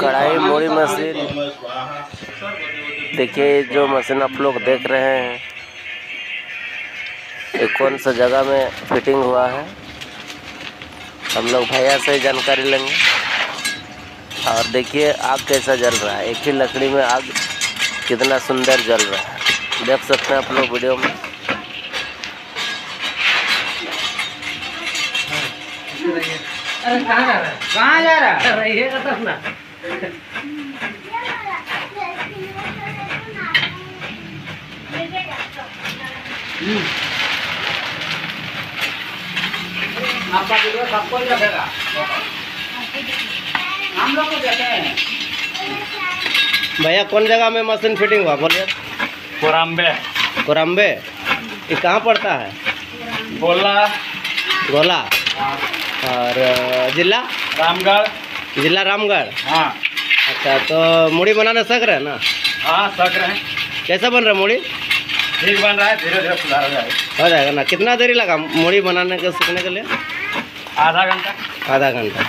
कढ़ाई मोड़ी मशीन देखिए, जो मशीन आप लोग देख रहे हैं, ये कौन सा जगह में फिटिंग हुआ है, हम लोग भैया से जानकारी लेंगे। और देखिए, आग कैसा जल रहा है। एक ही लकड़ी में आग कितना सुंदर जल रहा है। देख सकते हैं आप लोग वीडियो में। कहाँ जा रहा है आपका वीडियो सबको देखेगा हम लोग को हैं भैया कौन जगह में मशीन फिटिंग हुआ? बोलिए। कोरम्बे। कोरम्बे? ये कहाँ पड़ता है? बोला गोला? और अ, जिला? रामगढ़। जिला रामगढ़? हाँ। अच्छा तो मूढ़ी बनाना सक रहे हैं ना? हाँ सक रहे। हैं कैसा बन रहा है मूढ़ी ठीक बन रहा है धीरे धीरे सुधार हो जाएगा। हो जाएगा ना। कितना देरी लगा मूढ़ी बनाने के सीखने के लिए? आधा घंटा। आधा घंटा।